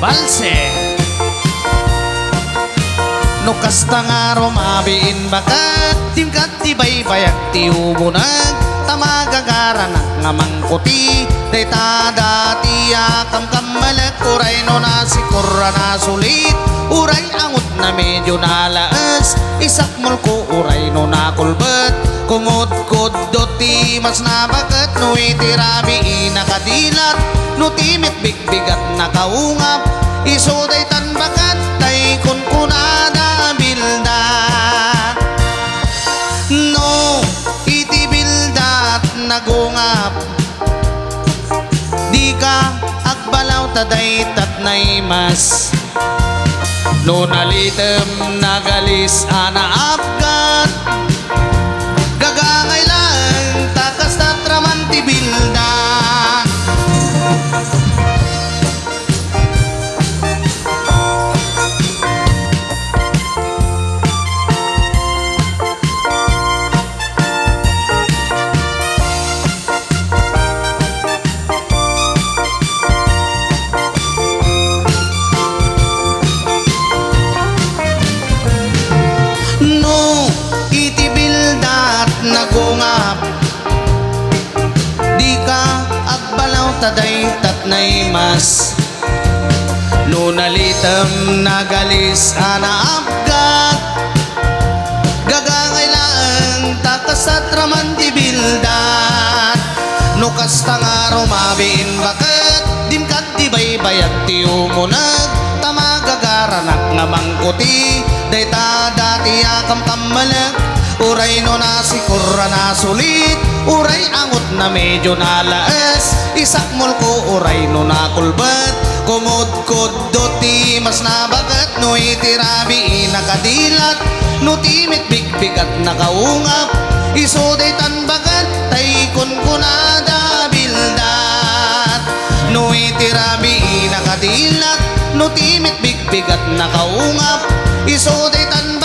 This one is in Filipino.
balse. Nukas tangaro mabiin bakat Timkat tibay bayak tiubunag Tamagagara na nga mangkuti Dayta dati akam kamalak Uray no na si kurra na sulit Uray angot na medyo nalaas. Isak mulko uray no na kulbat Kumod-kod do ti mas nabagat No itirabi inakadilat No timit bigbigat nakaungap Isuday tan taday tatnay mas. No nalitem nagalis ana apgat taday tatnay mas. No nalitam nagalis ana abgat Gagangay lang takas at raman ti bildat No kasta nga rumabin bakat Dim kat di baybayag ti umunag. Tamagagaranak nga mangkuti Dayta dati akam kamalak Uray no na si kurra na medyo nalaas Isak mulko uray no na kulbat. Kumod-kod do ti mas nabagat No itirabi inakadilat No timit bigbigat nakaungap Isuday tan bagat Tay kun kunada bildat No itirabi nakadilat No timit bigbigat nakaungap Isuday tan